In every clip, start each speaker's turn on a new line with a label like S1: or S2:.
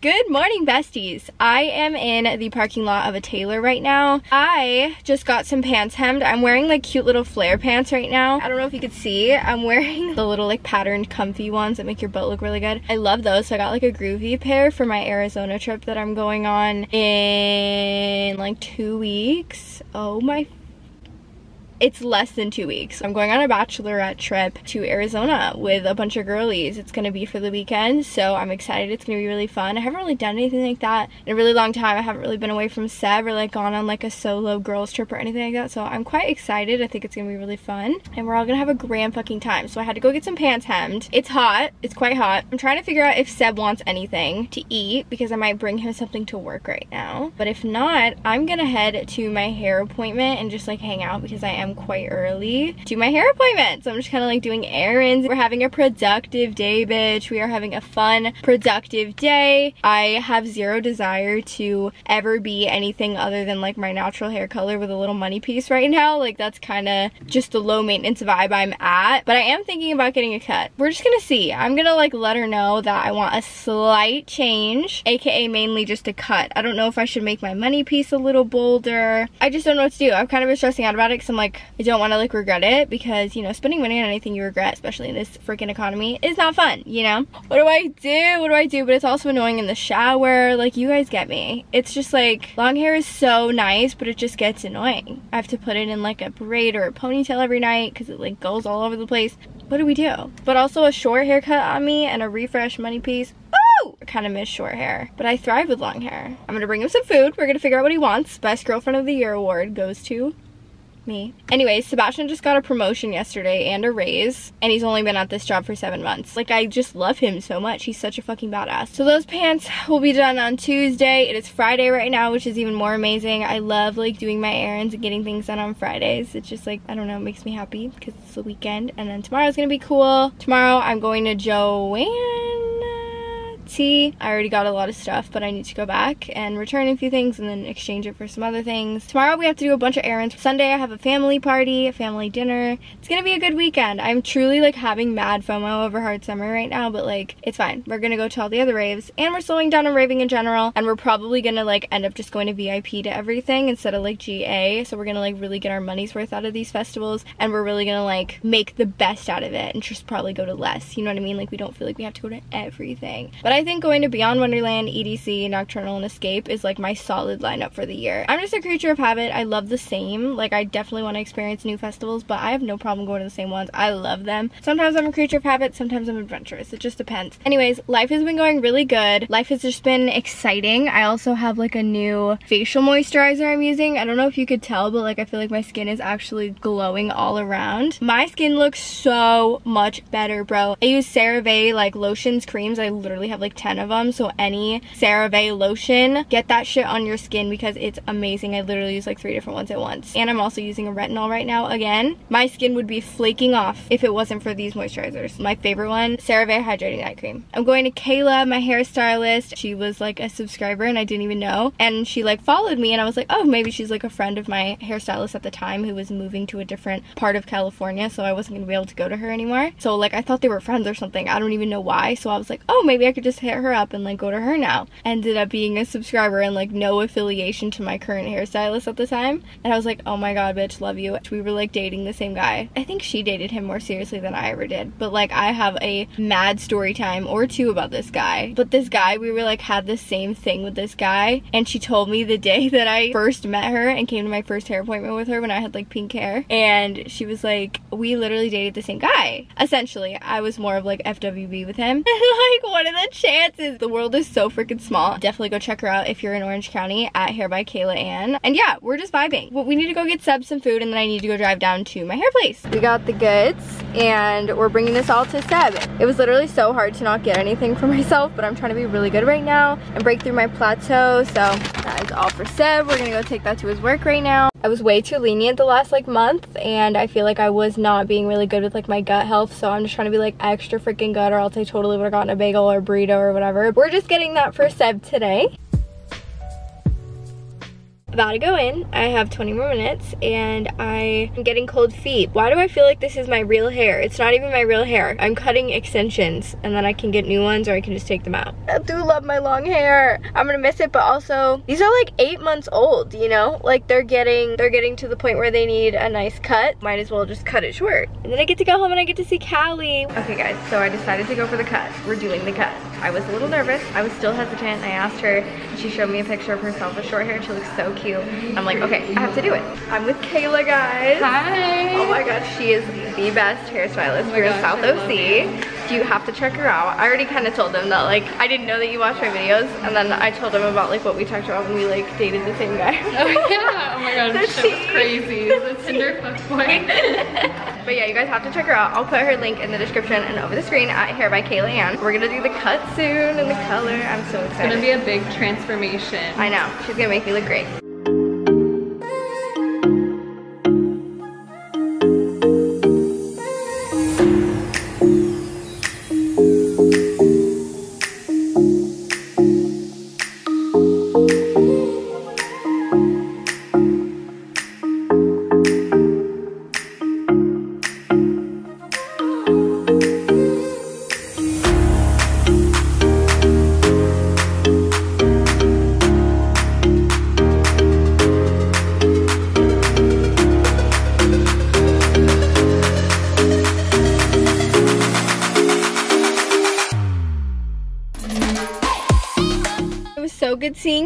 S1: Good morning, besties. I am in the parking lot of a tailor right now. I just got some pants hemmed. I'm wearing like cute little flare pants right now. I don't know if you could see. I'm wearing the little like patterned comfy ones that make your butt look really good. I love those. So I got like a groovy pair for my Arizona trip that I'm going on in like two weeks. Oh my it's less than two weeks. I'm going on a bachelorette trip to Arizona with a bunch of girlies. It's gonna be for the weekend, so I'm excited. It's gonna be really fun. I haven't really done anything like that in a really long time. I haven't really been away from Seb or like gone on like a solo girls trip or anything like that, so I'm quite excited. I think it's gonna be really fun, and we're all gonna have a grand fucking time. So I had to go get some pants hemmed. It's hot. It's quite hot. I'm trying to figure out if Seb wants anything to eat because I might bring him something to work right now. But if not, I'm gonna head to my hair appointment and just like hang out because I am quite early to my hair appointment. So I'm just kind of like doing errands. We're having a productive day, bitch. We are having a fun, productive day. I have zero desire to ever be anything other than like my natural hair color with a little money piece right now. Like that's kind of just the low maintenance vibe I'm at. But I am thinking about getting a cut. We're just gonna see. I'm gonna like let her know that I want a slight change, aka mainly just a cut. I don't know if I should make my money piece a little bolder. I just don't know what to do. I'm kind of stressing out about it because I'm like, I don't want to like regret it because, you know, spending money on anything you regret, especially in this freaking economy, is not fun, you know? What do I do? What do I do? But it's also annoying in the shower. Like, you guys get me. It's just like, long hair is so nice, but it just gets annoying. I have to put it in like a braid or a ponytail every night because it like goes all over the place. What do we do? But also a short haircut on me and a refresh money piece kind of miss short hair, but I thrive with long hair. I'm gonna bring him some food. We're gonna figure out what he wants. Best Girlfriend of the Year award goes to me. Anyways, Sebastian just got a promotion yesterday and a raise, and he's only been at this job for seven months. Like, I just love him so much. He's such a fucking badass. So those pants will be done on Tuesday. It is Friday right now, which is even more amazing. I love, like, doing my errands and getting things done on Fridays. It's just, like, I don't know, it makes me happy because it's the weekend. And then tomorrow's gonna be cool. Tomorrow, I'm going to Joann tea. I already got a lot of stuff, but I need to go back and return a few things and then exchange it for some other things. Tomorrow we have to do a bunch of errands. Sunday I have a family party, a family dinner. It's gonna be a good weekend. I'm truly like having mad FOMO over Hard Summer right now, but like it's fine. We're gonna go to all the other raves and we're slowing down on raving in general and we're probably gonna like end up just going to VIP to everything instead of like GA. So we're gonna like really get our money's worth out of these festivals and we're really gonna like make the best out of it and just probably go to less. You know what I mean? Like we don't feel like we have to go to everything. But I I think going to Beyond Wonderland, EDC, Nocturnal, and Escape is like my solid lineup for the year. I'm just a creature of habit. I love the same. Like I definitely want to experience new festivals, but I have no problem going to the same ones. I love them. Sometimes I'm a creature of habit, sometimes I'm adventurous. It just depends. Anyways, life has been going really good. Life has just been exciting. I also have like a new facial moisturizer I'm using. I don't know if you could tell, but like I feel like my skin is actually glowing all around. My skin looks so much better, bro. I use CeraVe like lotions, creams. I literally have like like 10 of them. So any CeraVe lotion, get that shit on your skin because it's amazing. I literally use like three different ones at once. And I'm also using a retinol right now. Again, my skin would be flaking off if it wasn't for these moisturizers. My favorite one, CeraVe Hydrating Night Cream. I'm going to Kayla, my hairstylist. She was like a subscriber and I didn't even know. And she like followed me and I was like, oh, maybe she's like a friend of my hairstylist at the time who was moving to a different part of California. So I wasn't gonna be able to go to her anymore. So like I thought they were friends or something. I don't even know why. So I was like, oh, maybe I could just just hit her up and like go to her now. Ended up being a subscriber and like no affiliation to my current hairstylist at the time. And I was like, oh my god, bitch, love you. We were like dating the same guy. I think she dated him more seriously than I ever did. But like I have a mad story time or two about this guy. But this guy, we were like had the same thing with this guy. And she told me the day that I first met her and came to my first hair appointment with her when I had like pink hair. And she was like, we literally dated the same guy. Essentially, I was more of like FWB with him. like, one of the chances? The world is so freaking small. Definitely go check her out if you're in Orange County at Hair by Kayla Ann. And yeah, we're just vibing. Well, we need to go get Seb some food and then I need to go drive down to my hair place. We got the goods and we're bringing this all to Seb. It was literally so hard to not get anything for myself, but I'm trying to be really good right now and break through my plateau. So that is all for Seb. We're gonna go take that to his work right now. I was way too lenient the last like month and I feel like I was not being really good with like my gut health. So I'm just trying to be like extra freaking good or else I totally would have gotten a bagel or burrito or whatever. We're just getting that for Seb today. About to go in. I have 20 more minutes and I am getting cold feet. Why do I feel like this is my real hair? It's not even my real hair. I'm cutting extensions and then I can get new ones or I can just take them out. I do love my long hair. I'm gonna miss it, but also these are like eight months old, you know? Like they're getting, they're getting to the point where they need a nice cut. Might as well just cut it short. And then I get to go home and I get to see Callie. Okay guys, so I decided to go for the cut. We're doing the cut. I was a little nervous. I was still hesitant. I asked her, and she showed me a picture of herself with short hair and she looks so cute. I'm like, okay, I have to do it. I'm with Kayla, guys.
S2: Hi.
S1: Oh my gosh, she is the best hairstylist.
S2: Oh
S1: We're in South
S2: I
S1: OC. You have to check her out. I already kind of told them that like, I didn't know that you watched my videos and then I told them about like what we talked about when we like dated the same guy.
S2: Oh yeah, oh my god,
S1: The
S2: this shit was crazy. The Tinder fuckboy.
S1: But yeah, you guys have to check her out. I'll put her link in the description and over the screen at Hair by Kayla Ann. We're gonna do the cut soon and the color. I'm so excited.
S2: It's gonna be a big transformation.
S1: I know. She's gonna make me look great.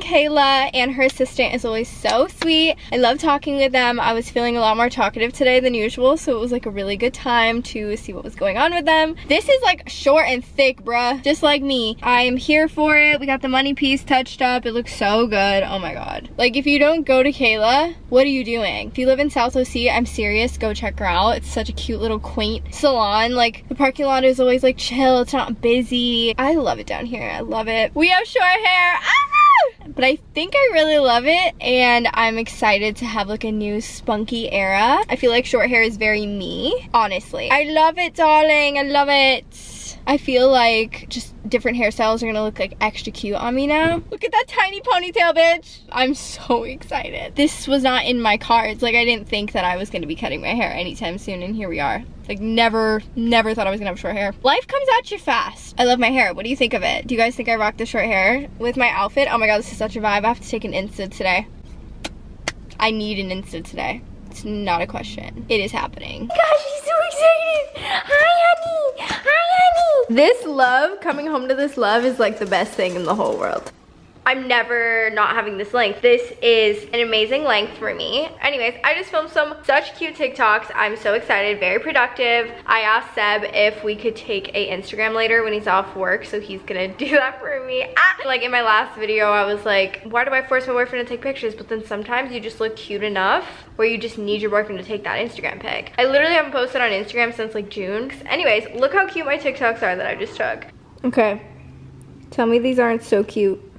S1: Kayla and her assistant is always so sweet. I love talking with them. I was feeling a lot more talkative today than usual, so it was like a really good time to see what was going on with them. This is like short and thick, bruh, just like me. I'm here for it. We got the money piece touched up. It looks so good. Oh my god. Like if you don't go to Kayla, what are you doing? If you live in South OC, I'm serious, go check her out. It's such a cute little quaint salon. Like the parking lot is always like chill. It's not busy. I love it down here. I love it. We have short hair. Ah! But I think I really love it and I'm excited to have like a new spunky era. I feel like short hair is very me, honestly. I love it, darling. I love it. I feel like just different hairstyles are gonna look like extra cute on me now. Look at that tiny ponytail, bitch. I'm so excited. This was not in my cards. Like I didn't think that I was gonna be cutting my hair anytime soon and here we are. Like never, never thought I was gonna have short hair. Life comes at you fast. I love my hair. What do you think of it? Do you guys think I rock the short hair with my outfit? Oh my god, this is such a vibe. I have to take an Insta today. I need an Insta today. It's not a question. It is happening. Gosh, she's so excited. Hi, honey. This love, coming home to this love is like the best thing in the whole world. I'm never not having this length. This is an amazing length for me. Anyways, I just filmed some such cute TikToks. I'm so excited, very productive. I asked Seb if we could take a Instagram later when he's off work, so he's gonna do that for me. Ah! Like in my last video, I was like, why do I force my boyfriend to take pictures? But then sometimes you just look cute enough where you just need your boyfriend to take that Instagram pic. I literally haven't posted on Instagram since like June. Anyways, look how cute my TikToks are that I just took. Okay, tell me these aren't so cute.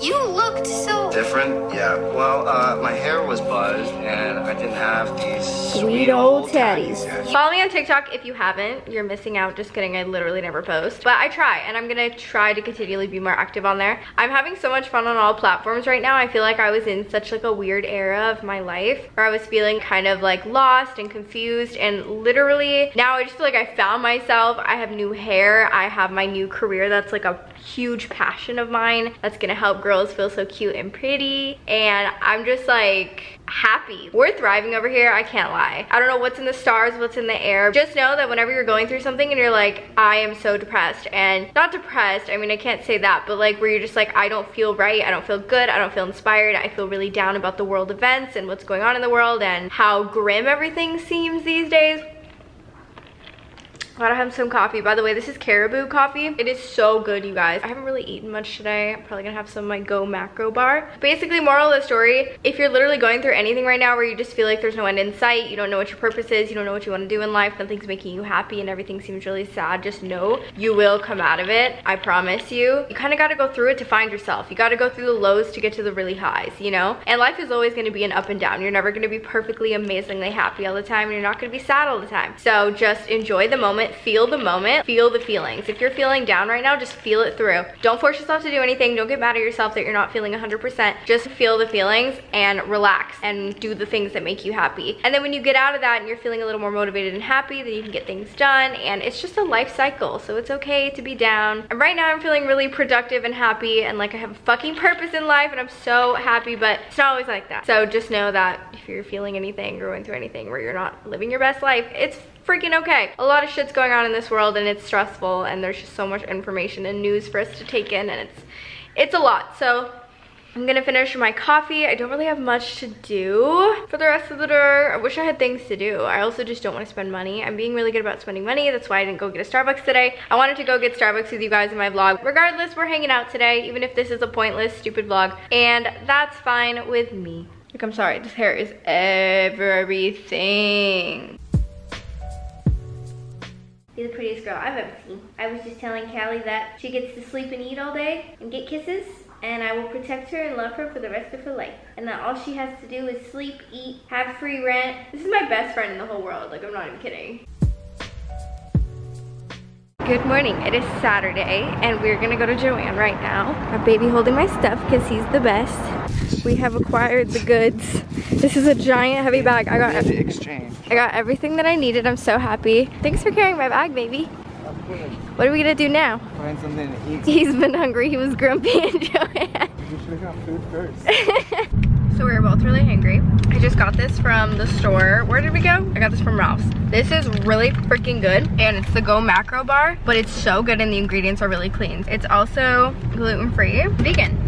S3: You looked so
S4: Different? Yeah. Well, uh, my hair was buzzed and I didn't have these
S1: Sweet old tatties. Follow me on TikTok if you haven't. You're missing out. Just kidding. I literally never post. But I try and I'm going to try to continually be more active on there. I'm having so much fun on all platforms right now. I feel like I was in such like a weird era of my life where I was feeling kind of like lost and confused and literally now I just feel like I found myself. I have new hair. I have my new career that's like a huge passion of mine that's gonna help girls feel so cute and pretty and I'm just like happy. We're thriving over here, I can't lie. I don't know what's in the stars, what's in the air. Just know that whenever you're going through something and you're like, I am so depressed and not depressed, I mean, I can't say that, but like where you're just like, I don't feel right, I don't feel good, I don't feel inspired, I feel really down about the world events and what's going on in the world and how grim everything seems these days. Gotta have some coffee. By the way, this is Caribou coffee. It is so good, you guys. I haven't really eaten much today. I'm probably gonna have some of my Go Macro bar. Basically, moral of the story, if you're literally going through anything right now where you just feel like there's no end in sight, you don't know what your purpose is, you don't know what you wanna do in life, nothing's making you happy and everything seems really sad, just know you will come out of it. I promise you. You kinda gotta go through it to find yourself. You gotta go through the lows to get to the really highs, you know? And life is always gonna be an up and down. You're never gonna be perfectly, amazingly happy all the time, and you're not gonna be sad all the time. So just enjoy the moment moment, feel the moment, feel the feelings. If you're feeling down right now, just feel it through. Don't force yourself to do anything. Don't get mad at yourself that you're not feeling 100%. Just feel the feelings and relax and do the things that make you happy. And then when you get out of that and you're feeling a little more motivated and happy, then you can get things done. And it's just a life cycle. So it's okay to be down. And right now I'm feeling really productive and happy and like I have a fucking purpose in life and I'm so happy, but it's not always like that. So just know that if you're feeling anything, or going through anything where you're not living your best life, it's freaking okay. A lot of shit's going on in this world and it's stressful and there's just so much information and news for us to take in and it's it's a lot. So I'm gonna finish my coffee. I don't really have much to do for the rest of the day. I wish I had things to do. I also just don't want to spend money. I'm being really good about spending money. That's why I didn't go get a Starbucks today. I wanted to go get Starbucks with you guys in my vlog. Regardless, we're hanging out today, even if this is a pointless, stupid vlog. And that's fine with me. Like, I'm sorry, this hair is everything.
S3: You're the prettiest girl I've ever seen. I was just telling Callie that she gets to sleep and eat all day and get kisses, and I will protect her and love her for the rest of her life. And that all she has to do is sleep, eat, have free rent.
S1: This is my best friend in the whole world. Like, I'm not even kidding. Good morning, it is Saturday and we're gonna go to Joann right now. My baby holding my stuff because he's the best. We have acquired the goods. This is a giant heavy bag. I got
S4: The exchange.
S1: I got everything that I needed. I'm so happy. Thanks for carrying my bag, baby. What are we gonna do now?
S4: Find something to eat.
S1: He's been hungry. He was grumpy and Joann.
S4: You should have got food first.
S1: So we are both really hungry. I just got this from the store. Where did we go? I got this from Ralph's. This is really freaking good and it's the Go Macro Bar, but it's so good and the ingredients are really clean. It's also gluten-free, vegan.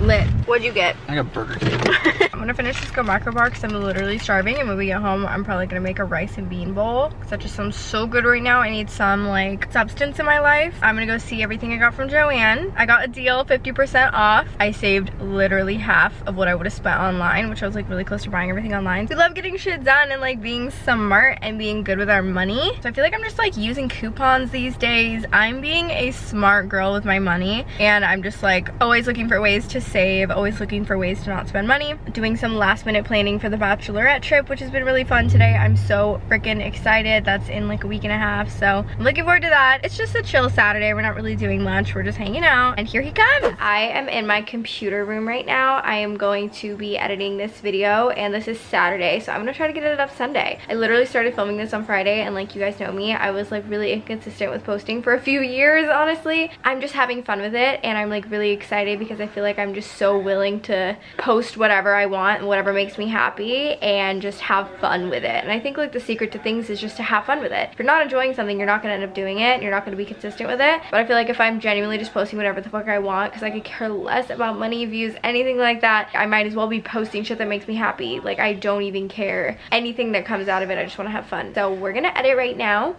S1: Lit. What'd you get?
S4: I got Burger King.
S1: I'm gonna finish this Go Macro Bar because I'm literally starving and when we get home, I'm probably gonna make a rice and bean bowl because that just sounds so good right now. I need some like substance in my life. I'm gonna go see everything I got from Joann. I got a deal, 50% off. I saved literally half of what I would have spent online, which I was like really close to buying everything online. We love getting shit done and like being smart and being good with our money. So I feel like I'm just like using coupons these days. I'm being a smart girl with my money and I'm just like always looking for ways to save, always looking for ways to not spend money. Doing some last minute planning for the bachelorette trip, which has been really fun today. I'm so freaking excited. That's in like a week and a half. So I'm looking forward to that. It's just a chill Saturday. We're not really doing much. We're just hanging out and here he comes. I am in my computer room right now. I am going to be editing this video and this is Saturday. So I'm gonna try to get it up Sunday. I literally started filming this on Friday and like you guys know me, I was like really inconsistent with posting for a few years, honestly. I'm just having fun with it and I'm like really excited because I feel like I'm just so willing to post whatever I want and whatever makes me happy and just have fun with it. And I think like the secret to things is just to have fun with it. If you're not enjoying something, you're not gonna end up doing it you're not gonna be consistent with it. But I feel like if I'm genuinely just posting whatever the fuck I want because I could care less about money, views, anything like that, I might as well be posting shit that makes me happy. Like I don't even care anything that comes out of it. I just wanna have fun. So we're gonna edit right now